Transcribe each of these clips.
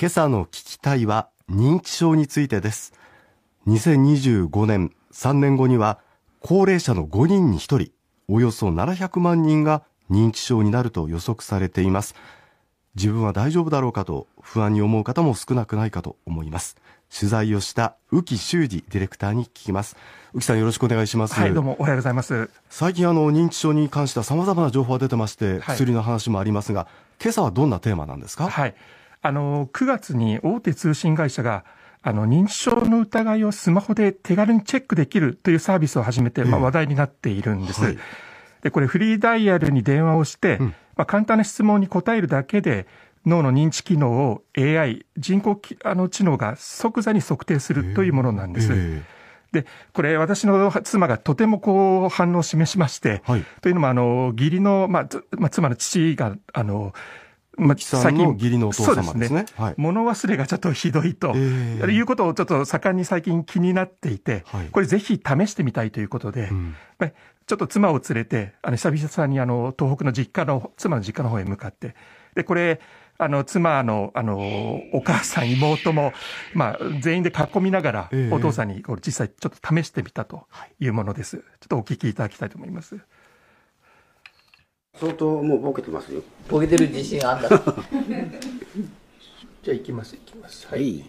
今朝の聞きたいは認知症についてです。2025年3年後には高齢者の5人に1人およそ700万人が認知症になると予測されています。自分は大丈夫だろうかと不安に思う方も少なくないかと思います。取材をした浮木修二ディレクターに聞きます。浮木さんよろしくお願いします。はいどうもおはようございます。最近あの認知症に関しては様々な情報が出てまして、はい、薬の話もありますが今朝はどんなテーマなんですか？はいあの9月に大手通信会社があの認知症の疑いをスマホで手軽にチェックできるというサービスを始めて、まあ、話題になっているんです。はい、でこれフリーダイヤルに電話をして、うん、まあ、簡単な質問に答えるだけで脳の認知機能を AI 人工あの知能が即座に測定するというものなんです。えーで、これ、私の妻がとてもこう反応を示しまして、はい、というのも、あの、義理の、まあ、まあ、妻の父が、あの、まあ、最近義理のお父様ですね。はい、物忘れがちょっとひどいと、えー、いうことをちょっと盛んに最近気になっていて、はい、これぜひ試してみたいということで、うん、ちょっと妻を連れて、あの久々にあの東北の実家の、妻の実家の方へ向かって、で、これ、あの、妻の、あの、お母さん、妹も、まあ、全員で囲みながら、お父さんに、これ実際ちょっと試してみたというものです。ちょっとお聞きいただきたいと思います。相当もうボケてますよ。ボケてる自信あんだ。じゃあ行きます行きます。はい。2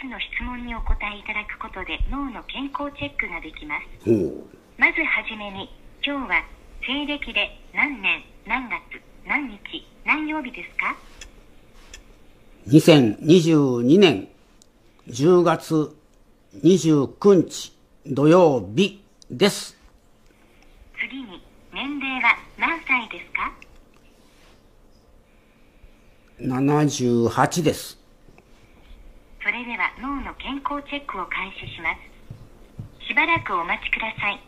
つの質問にお答えいただくことで脳の健康チェックができます。まずはじめに今日は西暦で何年何月何日何曜日ですか？2022年10月29日土曜日です。次に年齢は何歳ですか？78です。それでは脳の健康チェックを開始します。しばらくお待ちください。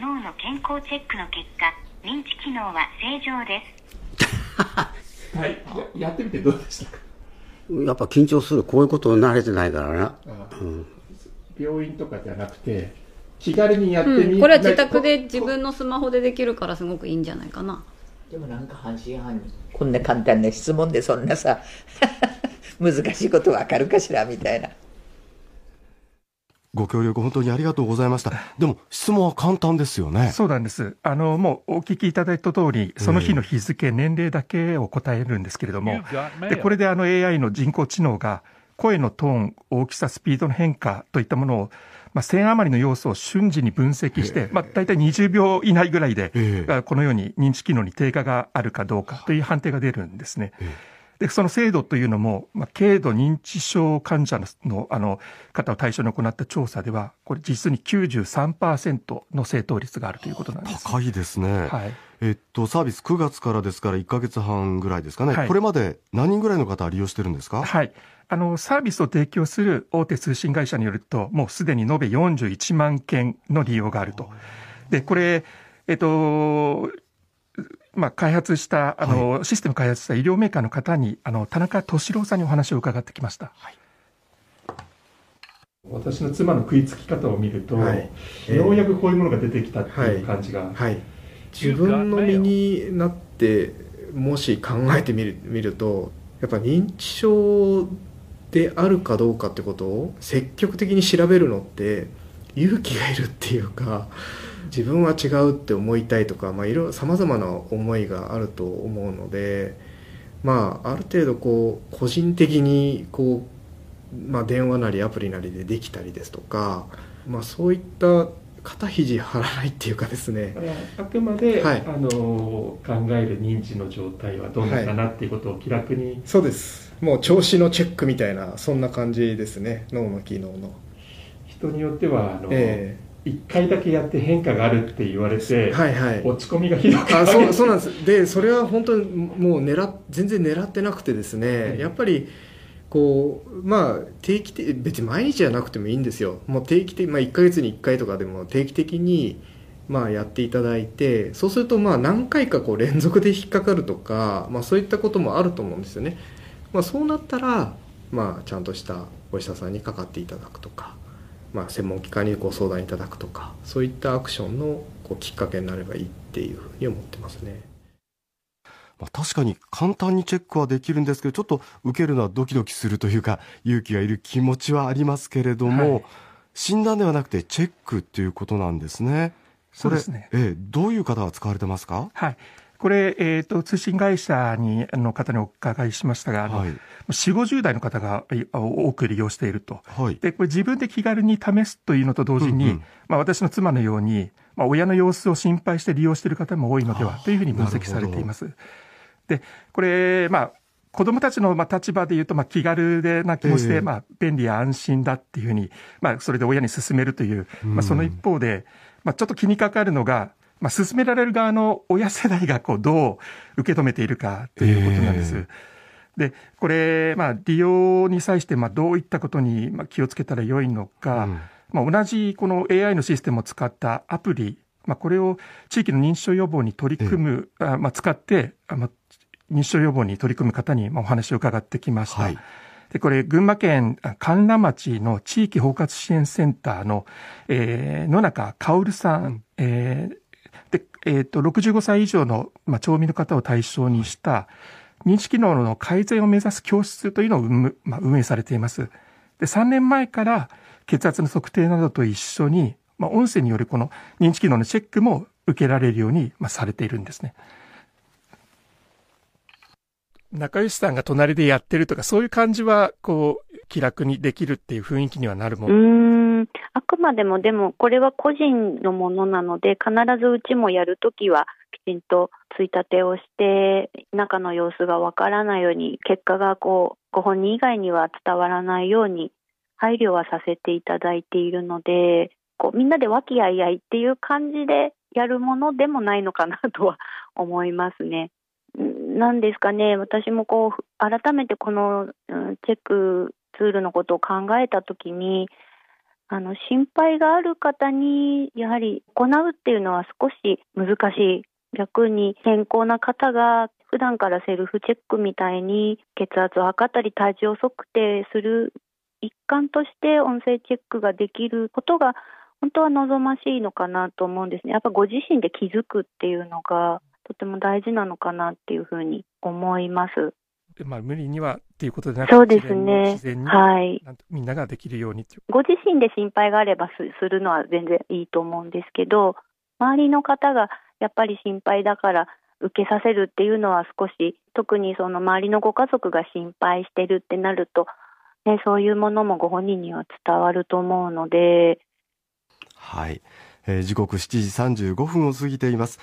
脳の健康チェックの結果認知機能は正常です。はい。やってみてどうでしたか？やっぱ緊張する。こういうこと慣れてないからな、うん、病院とかじゃなくて気軽にやってみ、うん、これは自宅で自分のスマホでできるからすごくいいんじゃないかなでもなんか半信半疑こんな簡単な質問でそんなさ 難しいことわかるかしらみたいなご協力本当にありがとうございました。でも質問は簡単ですよね。そうなんです。あのもうお聞きいただいた通り、その日の日付、年齢だけを答えるんですけれども、でこれであの AI の人工知能が声のトーン、大きさ、スピードの変化といったものをまあ、1000余りの要素を瞬時に分析して、まあ、大体20秒以内ぐらいで、このように認知機能に低下があるかどうかという判定が出るんですね。で、その精度というのも、まあ、軽度認知症患者のあの方を対象に行った調査では、これ実に93%の正答率があるということなんです。高いですね。はい。えっと、サービス9月からですから1か月半ぐらいですかね。はい、これまで何人ぐらいの方は利用してるんですか？はい。あの、サービスを提供する大手通信会社によると、もうすでに延べ41万件の利用があると。で、これ、えっと、まあ、開発した、あの、はい、システム開発した医療メーカーの方に、あの、田中俊郎さんにお話を伺ってきました。はい。私の妻の食いつき方を見ると、はい、ようやくこういうものが出てきたっていう感じが、はい。はい、自分の身になってもし考えてみる見るとやっぱ認知症であるかどうかってことを積極的に調べるのって勇気がいるっていうか自分は違うって思いたいとか、まあ、いろさまざまな思いがあると思うので、まあ、ある程度こう個人的にこう、まあ、電話なりアプリなりでできたりですとか、まあ、そういった肩肘張らないっていうかですね。あくまで、はい、あの考える認知の状態はどんなかなっていうことを気楽に、はい、そうです。もう調子のチェックみたいなそんな感じですね。脳の機能の。人によってはあの、えー、1回だけやって変化があるって言われて、はいはい、落ち込みがひどくあそうそうなんです。でそれは本当にもう狙全然狙ってなくてですね、やっぱりこうまあ定期的別に毎日じゃなくてもいいんですよ。もう定期的、まあ、1か月に1回とかでも定期的にまあやっていただいてそうするとまあ何回かこう連続で引っかかるとか、まあ、そういったこともあると思うんですよね、まあ、そうなったらまあちゃんとしたお医者さんにかかっていただくとか、まあ、専門機関にご相談いただくとかそういったアクションのこうきっかけになればいいっていうふうに思ってますね。まあ、確かに簡単にチェックはできるんですけど、ちょっと受けるのはドキドキするというか、勇気がいる気持ちはありますけれども、はい、診断ではなくてチェックっていうことなんですね。そうですね。ええ、どういう方が使われてますか？はい。これ、えっ、ー、と、通信会社に、の方にお伺いしましたが、はい、4、50代の方が多く利用していると。はい、で、これ自分で気軽に試すというのと同時に、うんうん、まあ私の妻のように、まあ親の様子を心配して利用している方も多いのではというふうに分析されています。で、これ、まあ、子供たちのまあ立場で言うと、まあ、気軽でな気持ちで、まあ、便利や安心だっていうふうに、まあ、それで親に勧めるという、まあ、その一方で、まあ、ちょっと気にかかるのが、まあ、勧められる側の親世代がこうどう受け止めているかということなんです。で、これ、まあ、利用に際して、まあ、どういったことに気をつけたらよいのか、うん、まあ、同じこの AI のシステムを使ったアプリ、まあ、これを地域の認知症予防に取り組む、あまあ、使って、まあ、認知症予防に取り組む方にお話を伺ってきました。はい。で、これ、群馬県神流町の地域包括支援センターの、えー、野中薫さん、えー、で、えっ、ー、と、65歳以上の、まあ、町民の方を対象にした、認知機能の改善を目指す教室というのを、まあ、運営されています。で、3年前から血圧の測定などと一緒に、まあ、音声によるこの認知機能のチェックも受けられるように、まあ、されているんですね。仲良しさんが隣でやってるとか、そういう感じは、こう、気楽にできるっていう雰囲気にはなるもんうん。あくまでも、でも、これは個人のものなので、必ずうちもやるときは、きちんとついたてをして、中の様子がわからないように、結果がこう、ご本人以外には伝わらないように、配慮はさせていただいているので、こうみんなで和気あいあいっていう感じでやるものでもないのかなとは思いますね。なんですかね、私もこう改めてこの、チェックツールのことを考えたときに、あの心配がある方にやはり行うっていうのは少し難しい。逆に健康な方が普段からセルフチェックみたいに血圧を測ったり体重を測定する一環として音声チェックができることが本当は望ましいのかなと思うんですね。やっぱご自身で気づくっていうのがとても大事なのかなっていうふうに思います。まあ、無理にはっていうことでなくそうですね。自然に、はい、みんなができるようにご自身で心配があればするのは全然いいと思うんですけど、周りの方がやっぱり心配だから受けさせるっていうのは少し、特にその周りのご家族が心配してるってなると、ね、そういうものもご本人には伝わると思うので。はい。えー、時刻7時35分を過ぎています。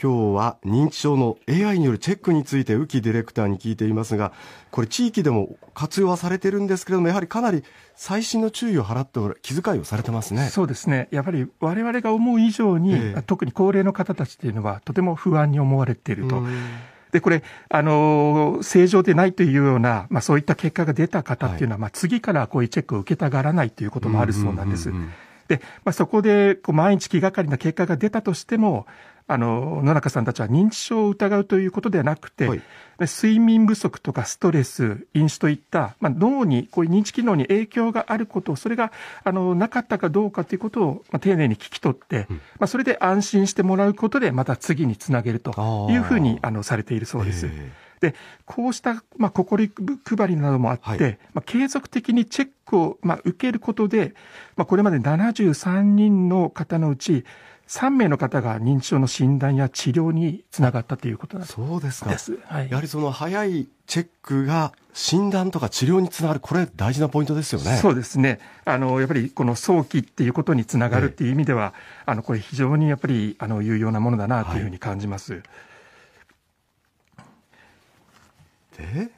今日は認知症の AI によるチェックについて浮ディレクターに聞いていますが、これ地域でも活用はされてるんですけれども、やはりかなり最新の注意を払って気遣いをされてますね。そうですね。やはり我々が思う以上に、えー、特に高齢の方たちっていうのはとても不安に思われていると。で、これ、あの、正常でないというような、まあそういった結果が出た方っていうのは、はい、まあ次からこういうチェックを受けたがらないということもあるそうなんです。で、まあ、そこでこう毎日気がかりな結果が出たとしても、あの、野中さんたちは認知症を疑うということではなくて、はい、睡眠不足とかストレス、飲酒といった、まあ、脳に、こういう認知機能に影響があること、それが、あの、なかったかどうかということを、まあ、丁寧に聞き取って、うん、まあ、それで安心してもらうことで、また次につなげるというふうに、あの、されているそうです。で、こうした、まあ、心配りなどもあって、はい、まあ、継続的にチェックを、まあ、受けることで、まあ、これまで73人の方のうち、3名の方が認知症の診断や治療につながったということなんです。そうですか。はい、やはりその早いチェックが診断とか治療につながる、これ大事なポイントですよね。そうですね。あの、やっぱりこの早期っていうことにつながるっていう意味では、あの、これ非常にやっぱり、あの、有用なものだなというふうに感じます。はい、で、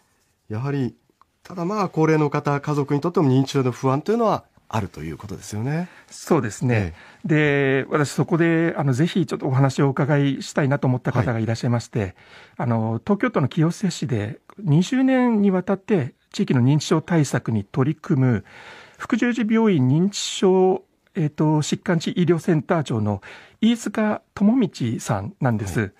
やはり、ただまあ、高齢の方、家族にとっても認知症の不安というのはあるということですよね。そうですね。ええ、で、私そこで、あの、ぜひちょっとお話をお伺いしたいなと思った方がいらっしゃいまして、はい、あの、東京都の清瀬市で20年にわたって地域の認知症対策に取り組む、福十字病院認知症えっ、ー、と、疾患地医療センター長の飯塚智道さんなんです。はい、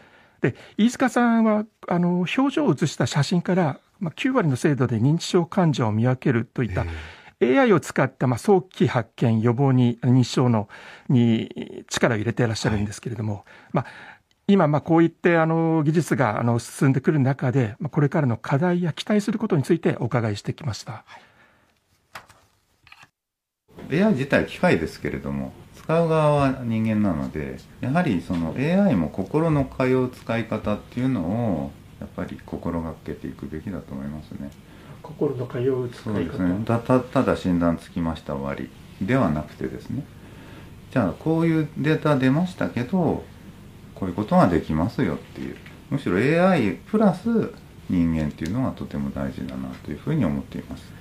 で、飯塚さんは、あの、表情を写した写真から、まあ、9割の精度で認知症患者を見分けるといった、AI を使ったまあ早期発見、予防に、認知症のに力を入れていらっしゃるんですけれども、はい、まあ、今、まあ、こういってあの技術があの進んでくる中で、まあ、これからの課題や期待することについてお伺いしてきました。AI 自体機械ですけれども使う側は人間なのでやはりその AI も心の通う使い方っていうのをやっぱり心がけていくべきだと思いますね。心の通う使い方。そうですね。たただ診断つきました終わり。ではなくてですね。じゃあこういうデータ出ましたけどこういうことができますよっていう。むしろ AI プラス人間っていうのがとても大事だなというふうに思っています。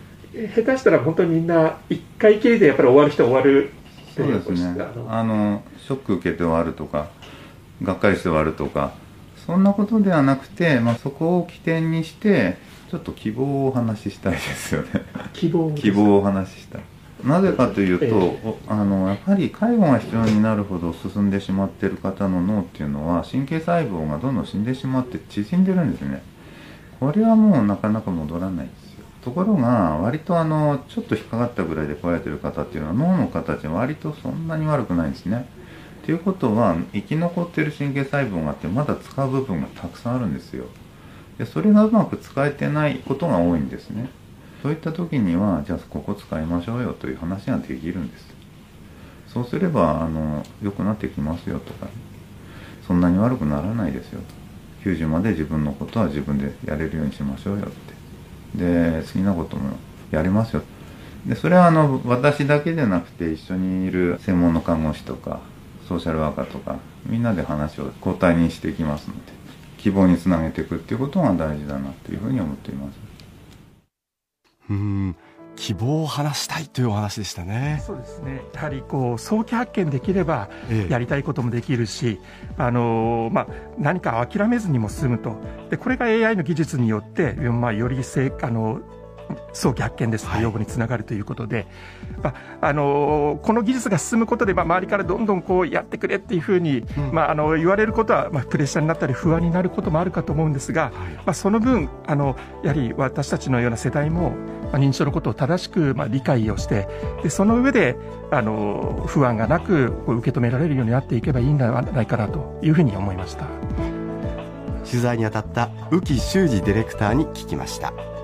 下手したら本当にみんな一回きりでやっぱり終わる人終わるそうですね。あのショック受けて終わるとかがっかりして終わるとかそんなことではなくて、まあ、そこを起点にしてちょっと希望をお話ししたいですよね。希望希望をお話ししたい。なぜかというと、えー、あのやはり介護が必要になるほど進んでしまっている方の脳っていうのは神経細胞がどんどん死んでしまって縮んでるんですね。これはもうなかなか戻らないですよ。ところが割とあのちょっと引っかかったぐらいで来られてる方っていうのは脳の形は割とそんなに悪くないんですねということは生き残ってる神経細胞があってまだ使う部分がたくさんあるんですよ。でそれがうまく使えてないことが多いんですね。そういった時にはじゃあここ使いましょうよという話ができるんです。そうすればあの良くなってきますよとか、そんなに悪くならないですよ。と90まで自分のことは自分でやれるようにしましょうよって。で好きなこともやりますよ。でそれはあの私だけでなくて一緒にいる専門の看護師とかソーシャルワーカーとかみんなで話を交代にしていきますので希望につなげていくっていうことが大事だなというふうに思っていますうん希望を話したいというお話でしたね。そうですね。やはりこう早期発見できればやりたいこともできるし、ええ、あのまあ何か諦めずにも進むと。でこれが AI の技術によってまあより成あの早期発見ですとい。う用語につながるということで、はい、まあ、あのこの技術が進むことで、まあ、周りからどんどんこうやってくれっていうふうに、うん、まあ、あの言われることは、まあ、プレッシャーになったり不安になることもあるかと思うんですが、はい、まあ、その分あのやはり私たちのような世代も、まあ、認知症のことを正しく、まあ、理解をしてでその上であの不安がなく受け止められるようになっていけばいいんではないかなというふうに思いました。取材に当たった浮修二ディレクターに聞きました。